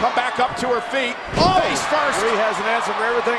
come back up to her feet. Oh, Face first. Brie has an answer for everything.